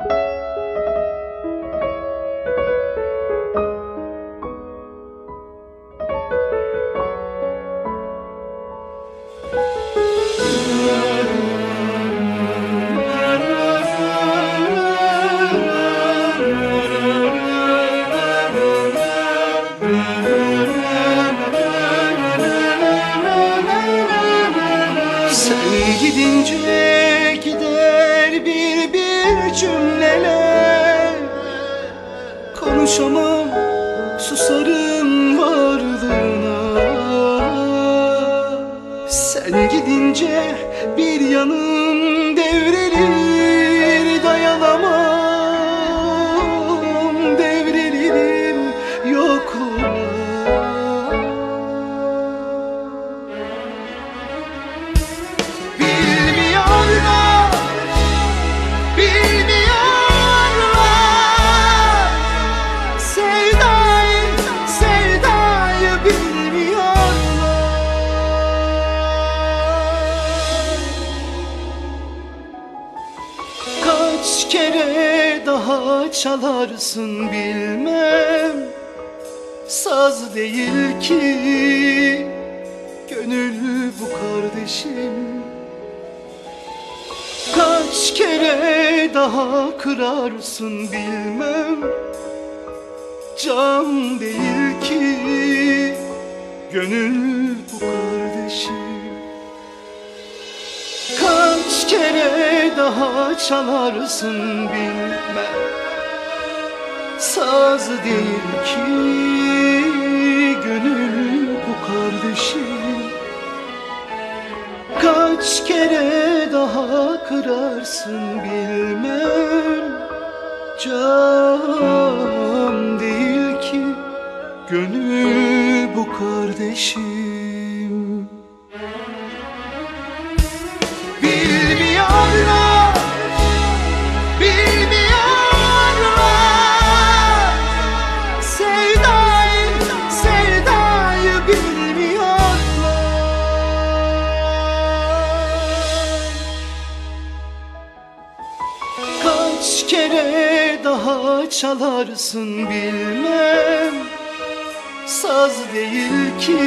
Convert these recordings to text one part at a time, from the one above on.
Sen çalarsın bilmem. Saz değil ki. Gönül bu kardeşim. Kaç kere daha kırarsın bilmem. Can değil ki. Gönül bu kardeşim. Kaç kere daha çalarsın bilmem Saz değil ki Gönül bu kardeşim. Kaç kere daha kırarsın bilmem. Can değil ki Gönül bu kardeşim çalarsın bilmem. Saz değil ki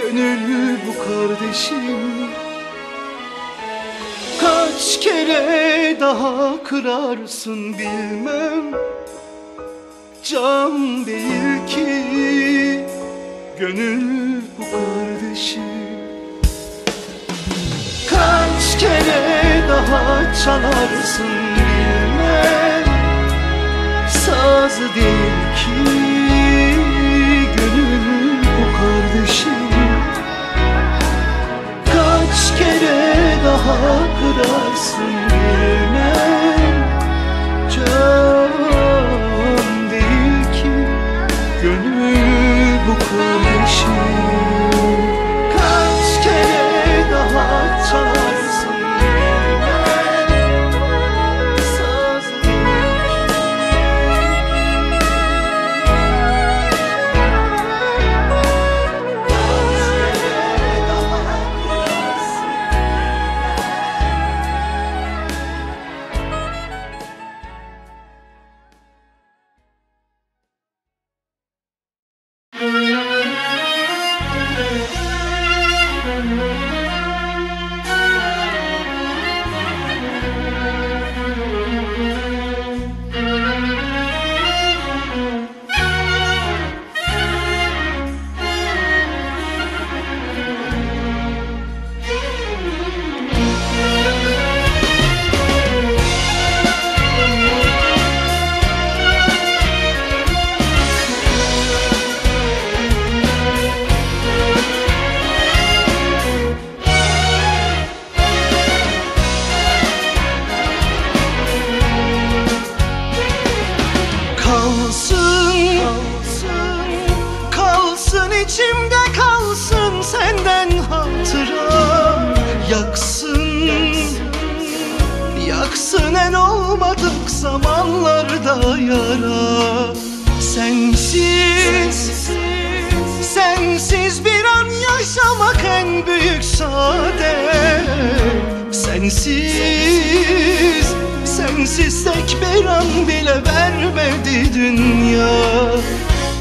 Gönül bu kardeşim. Kaç kere daha kırarsın bilmem. Can değil ki Gönül bu kardeşim. Kaç kere daha çalarsın bilmem Saz değil ki Gönül bu kardeşim. Kaç kere daha kırarsın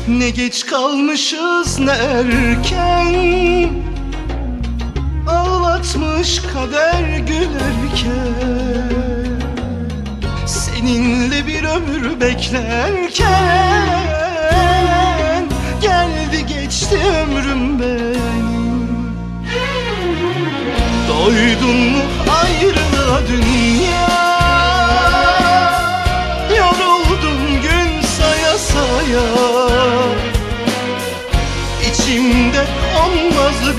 Ne geç kalmışız ne erken. Ağlatmış kader gülerken. Seninle bir ömür beklerken. Geldi geçti ömrüm benim. Doydun mu ayrılığa dünya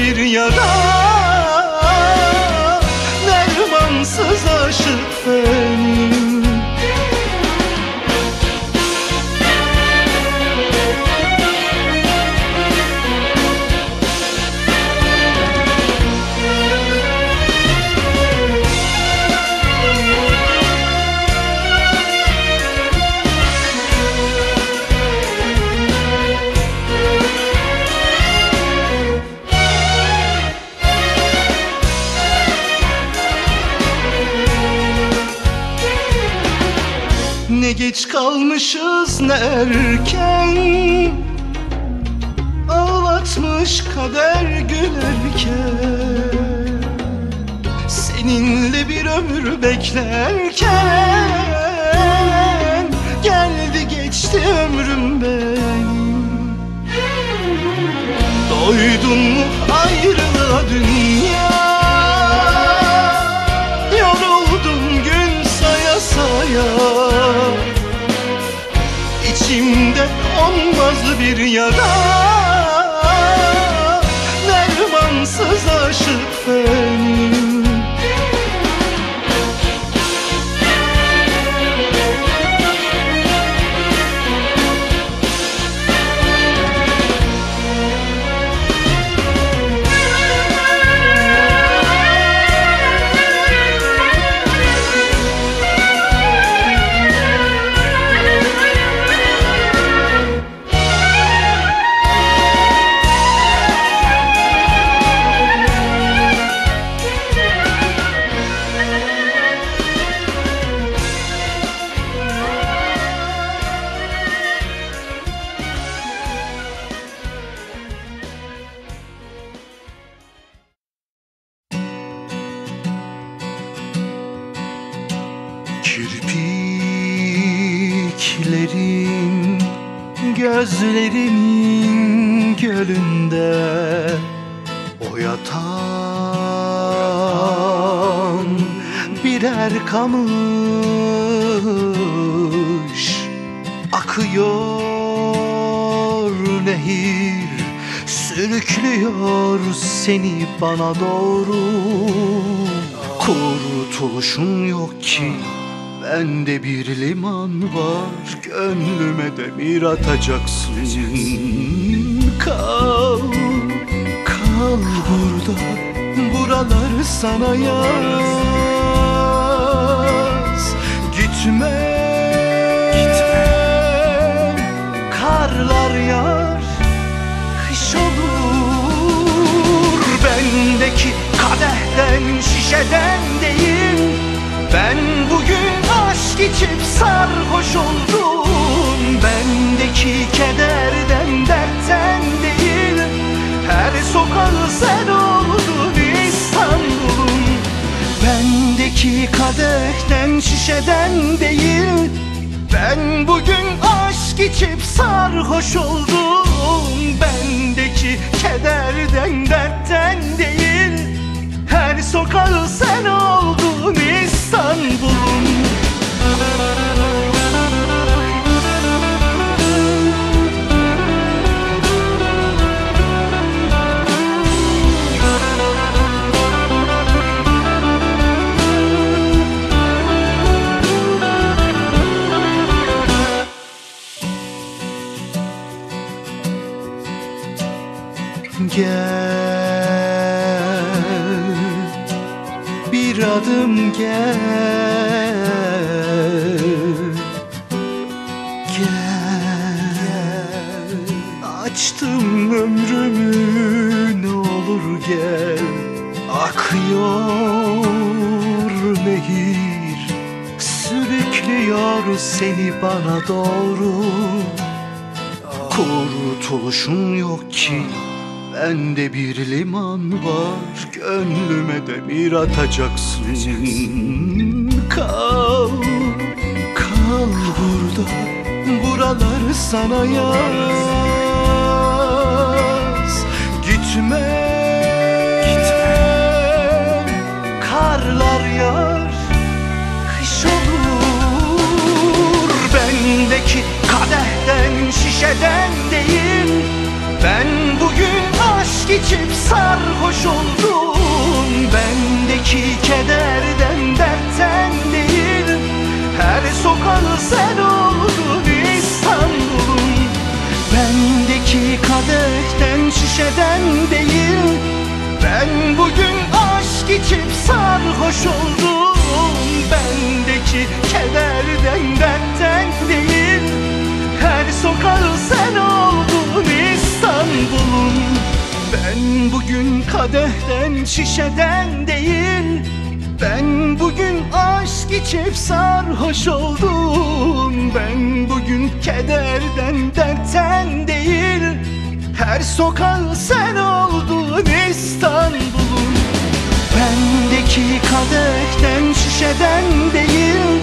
bir yara Dermansız aşık benim kalmışız ne erken. Ağlatmış kader gülerken Seninle bir ömür beklerken Geldi geçti ömrüm benim Doydun mu ayrılığa dünya bir yara Dermansız aşık. benim gözlerimin gölünde O yatan birer kamış Akıyor nehir Sürüklüyor seni bana doğru. Kurtuluşun yok ki Bende bir liman var Gönlüme demir atacaksın. Kal Kal burada Buralar sana yaz. Gitme Gitme Karlar yağar Kış olur. Bendeki kadehten şişeden değil Ben bugün aşk içip sarhoş oldum Kederden dertten değil. Her sokağı sen oldun İstanbul'um. Bendeki kadehten şişeden değil. Ben bugün aşk içip sarhoş oldum. Bendeki kederden dertten değil. Her sokağı sen oldun İstanbul'um Gel Bir adım gel. Gel Açtım ömrümü ne olur gel. Akıyor nehir Sürüklüyor seni bana doğru. Kurtuluşun yok ki Bende bir liman var Gönlüme demir atacaksın. Kal Kal burada Buralar sana yaz. Gitme Gitme Karlar yağar Kış olur. Bendeki kadehten şişeden değil Ben bugün içip sarhoş oldum. Bendeki kederden dertten değil Her sokağı sen oldun İstanbul'um. Bendeki kadehten şişeden değil Ben bugün aşk içip sarhoş oldum. Bendeki kederden dertten değil Her sokağı sen oldun Ben bugün kadehten şişeden değil. Ben bugün aşk içip sarhoş oldum. Ben bugün kederden dertten değil. Her sokağı sen oldun İstanbul'um Bendeki kadehten şişeden değil.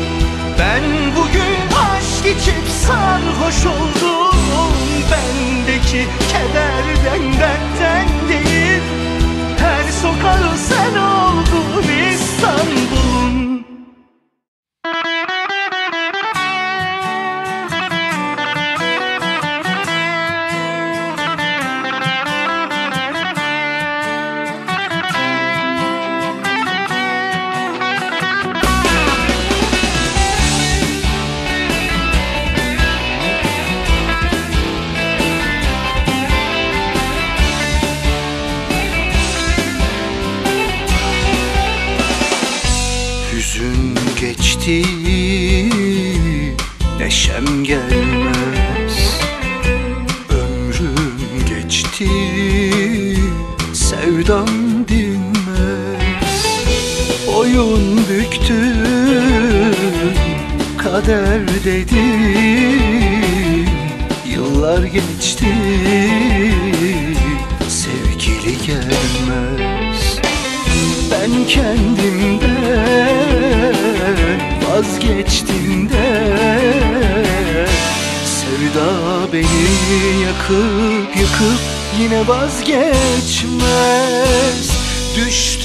Ben bugün aşk içip sarhoş oldum. Bendeki kederden dertten sokağı sen oldun İstanbul'um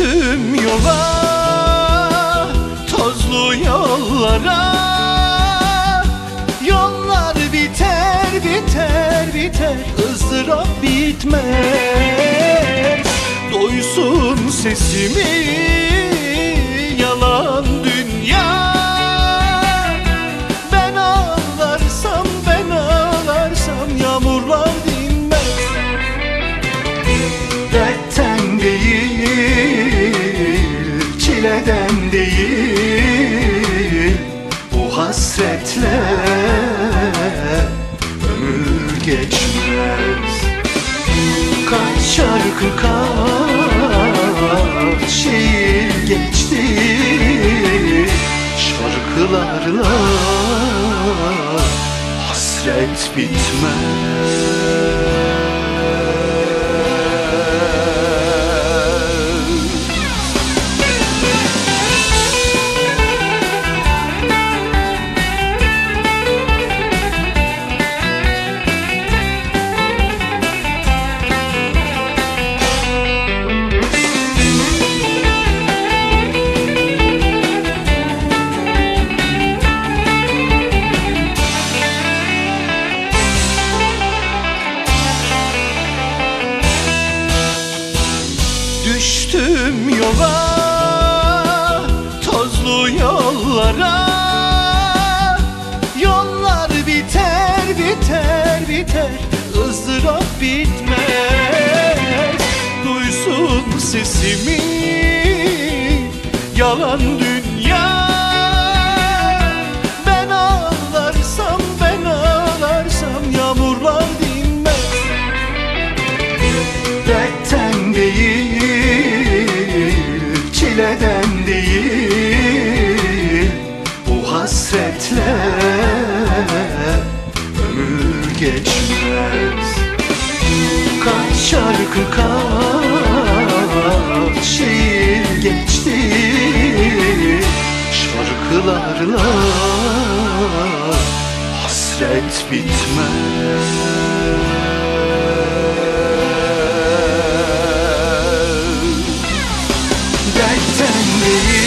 Düştüm yola, tozlu yollara. Yollar biter biter biter ızdırap bitmez. Duysun sesimi hasretle ömür geçmez. Kaç şarkı kaç şiir geçti. Şarkılarla hasret bitmez geçmez Kaç şarkı kaç şiir geçti. Şarkılarla hasret bitmez. Dertten değil,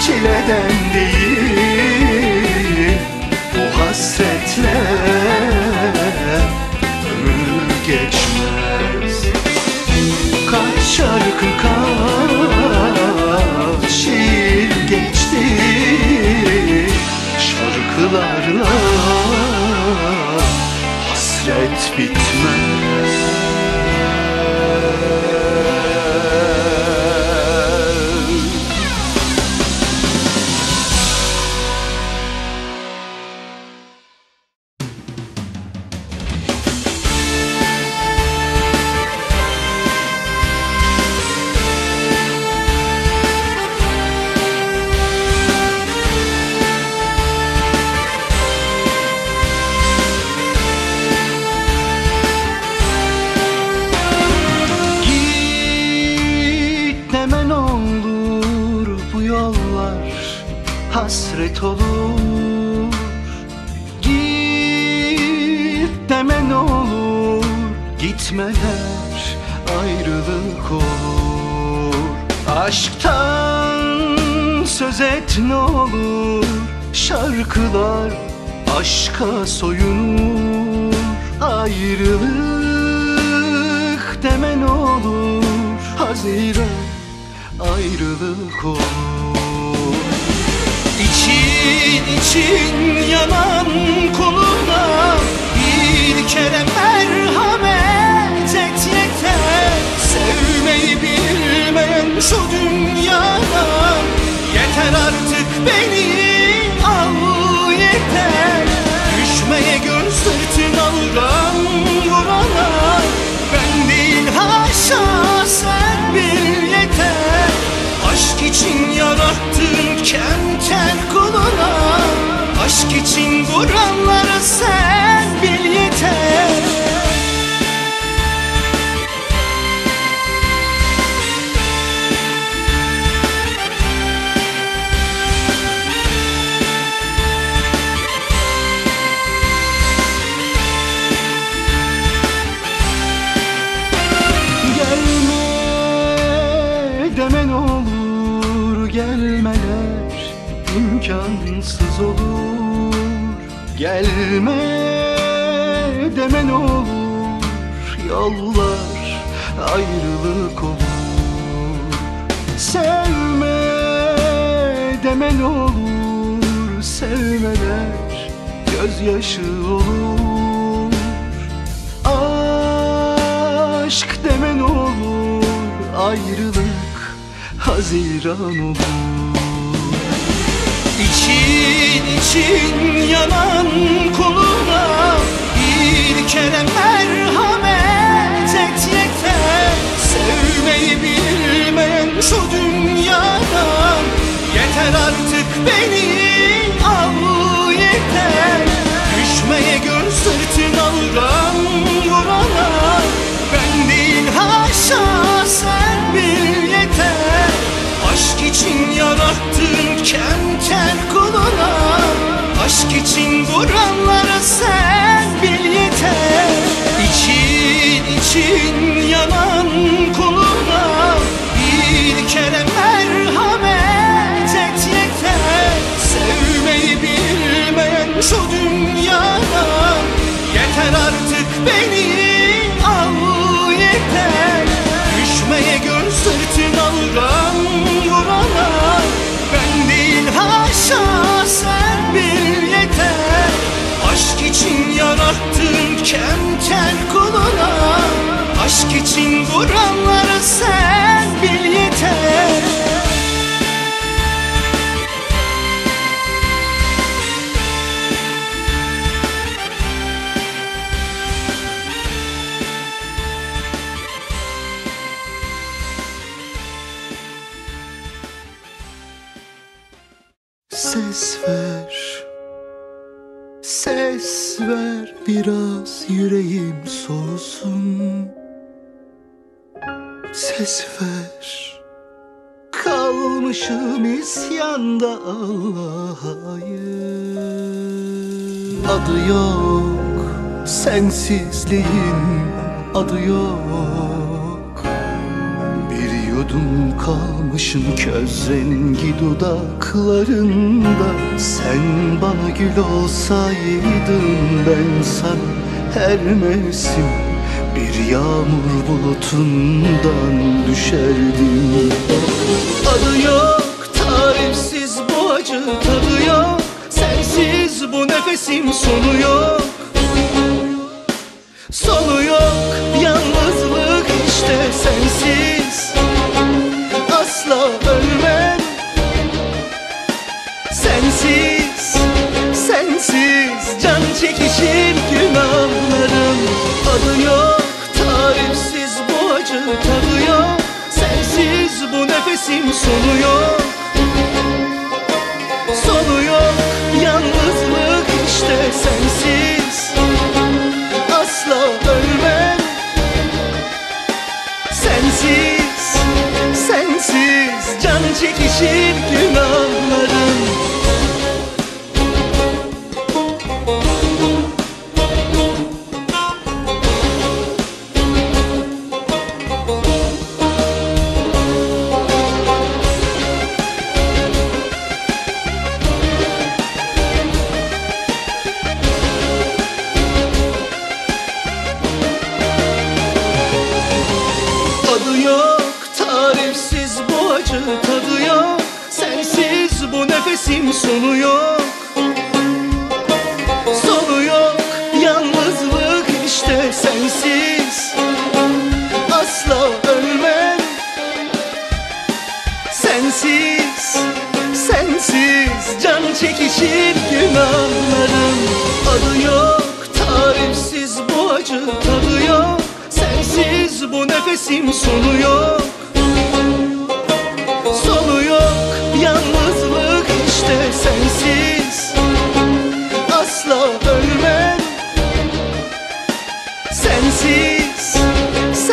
çileden değil şarkı kaç şiir geçti. Şarkılarla hasret bitmez aşka soyunur Ayrılık demen olur. Haziran ayrılık olur. İçin için yanan koluna Gelme demen olur yollar ayrılık olur. Sevme demen olur sevmeler gözyaşı olur. Aşk demen olur ayrılık haziran olur İçin için yanan koluna bir kere merhamet et yeter. Sevmeyi bilmeyen şu dünyadan yeter artık beni al yeter. Düşmeye göz sırtına vuran vurana Ben değil haşa sen bil yeter. Aşk için yarattın kemter kuluna Aşk için vuranlara sen bil yeter. İçin için yanan Aşk için vuranlara sen Ses ver Kalmışım isyanda Allah'a Adı yok Sensizliğin adı yok. Bir yudum kalmışım köz rengi dudaklarında Sen bana gül olsaydın ben sana her mevsim Bir yağmur bulutundan düşerdim. Adı yok tarifsiz bu acı tadı yok. Sensiz bu nefesim sonu yok. Sonu yok yalnızlık işte sensiz. Asla ölmem. Sensiz, sensiz can çekişir günahlarım. Adı yok tarifsiz bu acı tadı yok Sensiz bu nefesim sonu yok Sonu yok yalnızlık işte sensiz. Asla ölmem. Sensiz, sensiz can çekişir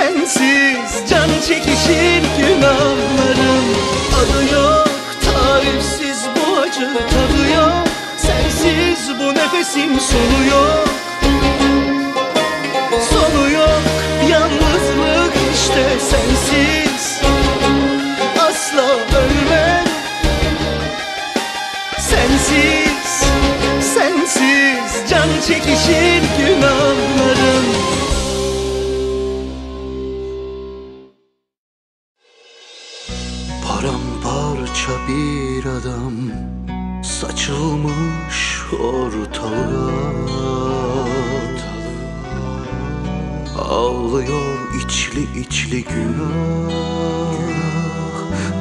sensiz can çekişir günahlarım. Adı yok tarifsiz bu acı tadı yok. Sensiz bu nefesim sonu yok. Sonu yok yalnızlık işte sensiz. Asla ölmem. Sensiz, sensiz can çekişir günahlarım içli günah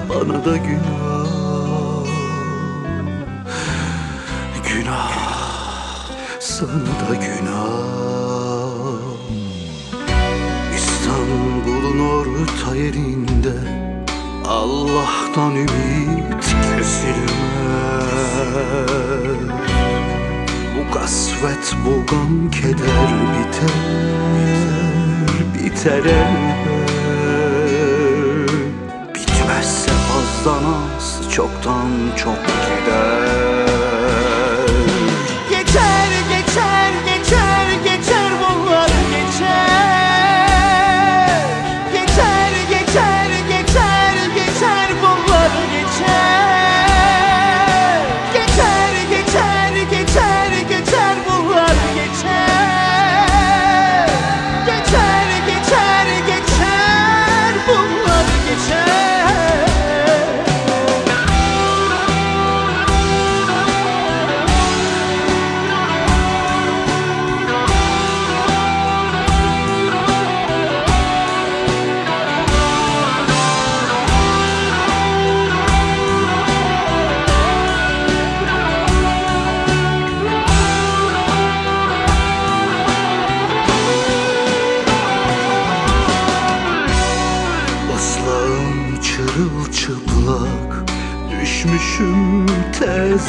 Bana da günah. Günah Sana da günah. İstanbul'un orta yerinde Allah'tan ümit kesilmez. Bu kasvet, bu gam, keder biter Biter elbet. Bitmezse azdan az, çoktan çok gider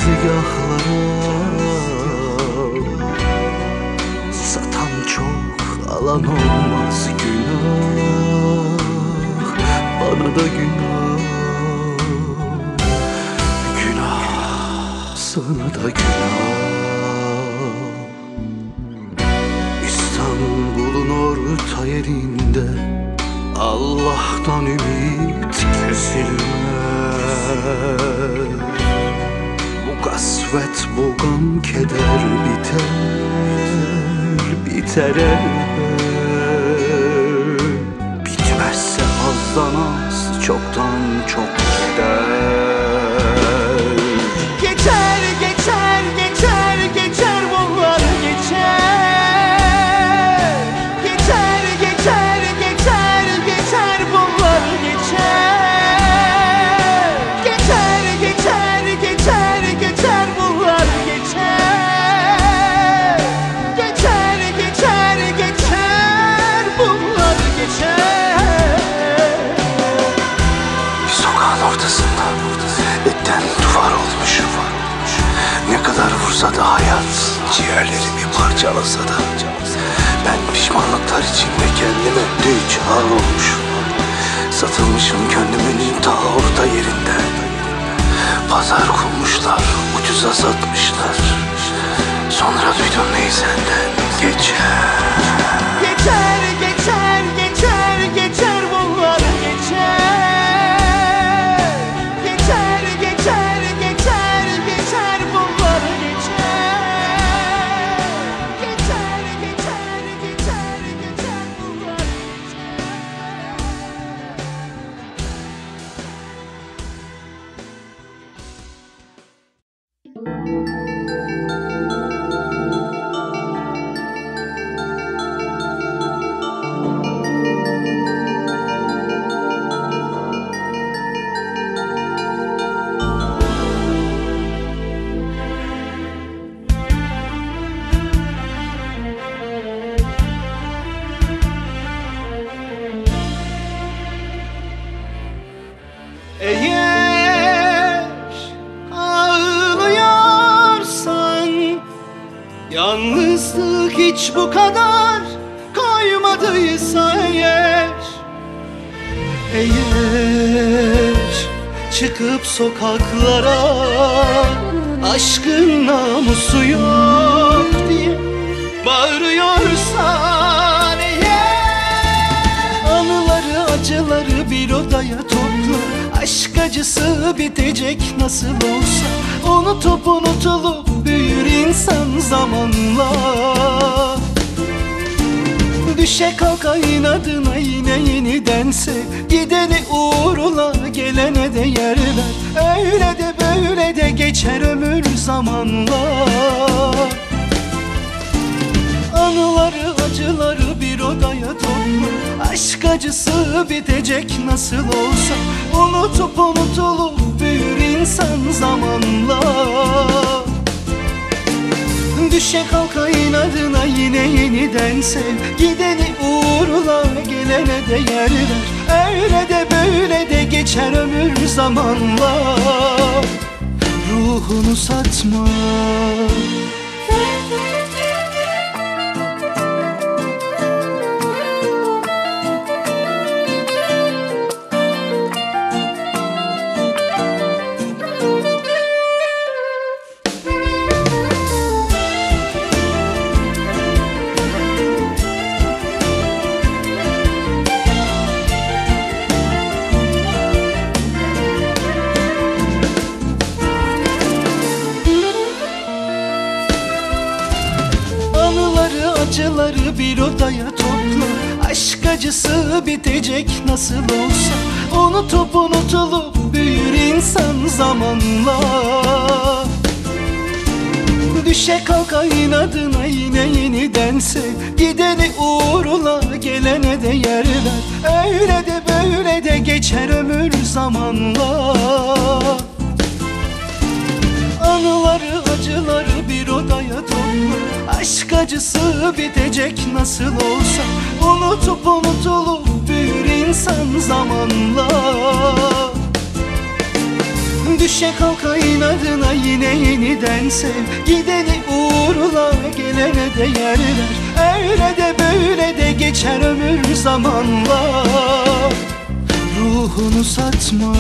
to your Biter Música sokaklara Aşkın namusu yok diye Bağırıyorsan eğer Anıları acıları bir odaya topla. Aşk acısı bitecek nasıl olsa. Unutup unutulup büyür insan zamanla Düşe kalka inadına yine yenidense Gideni uğruna gelene de yer ver. Öyle de böyle de geçer ömür zamanla Anıları acıları bir odaya topla Aşk acısı bitecek nasıl olsa. Unutup unutulup büyür insan zamanla Düşe kalka inadına yine yeniden sev. Gideni uğruna gelene de yer ver. Öyle de böyle de geçer ömür zamanla. Ruhunu satma bitecek nasıl olsa. Unutup unutulup büyür insan zamanla. Düşe kalka inadına yine yeniden sev Gideni uğruna gelene de yer ver. Öyle de böyle de geçer ömür zamanla. Anıları acıları bir odaya topla. Aşk acısı bitecek nasıl olsa. Unutup unutulup insan zamanla Düşe kalka inadına yine yeniden sev. Gideni uğurla gelene de yer ver. Öyle de böyle de geçer ömür zamanla Ruhunu satma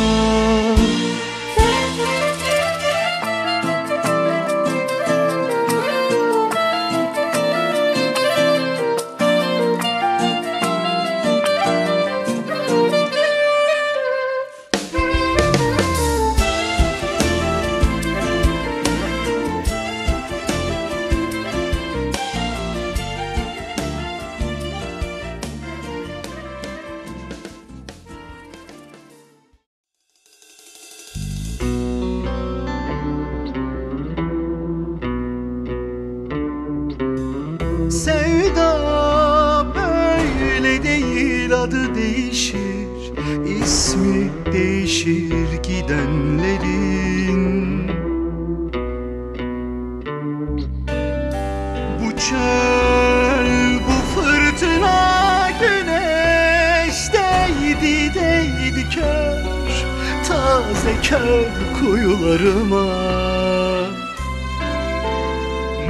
Kör kuyularıma.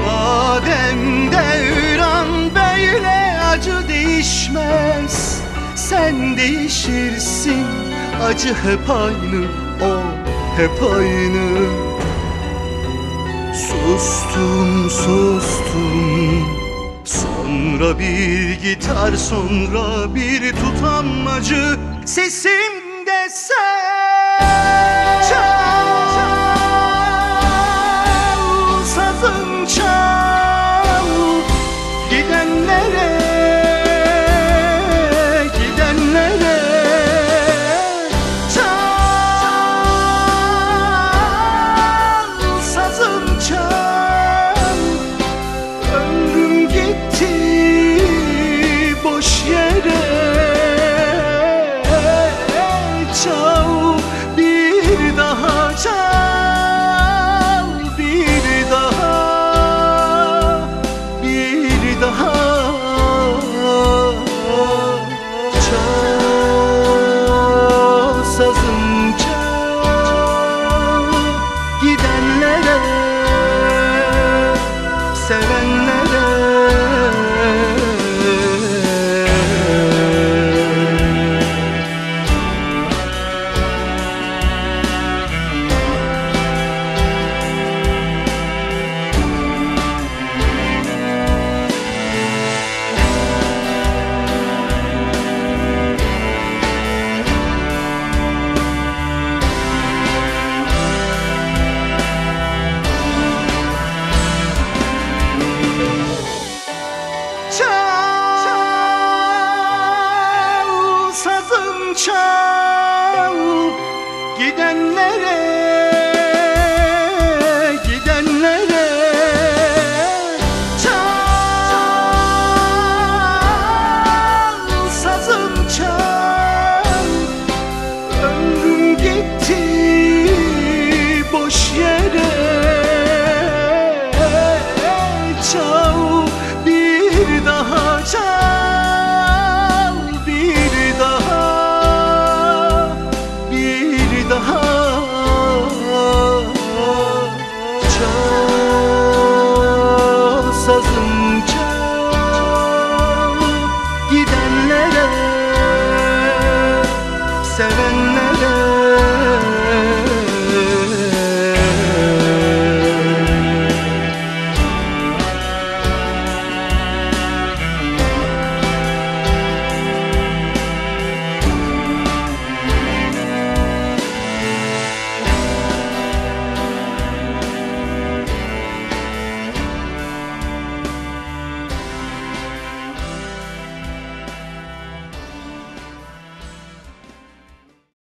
Madem devran böyle acı değişmez Sen değişirsin acı hep aynı o hep aynı. Sustum sustum Sonra bir gitar sonra bir tutam acı. Sesimde sen 唱？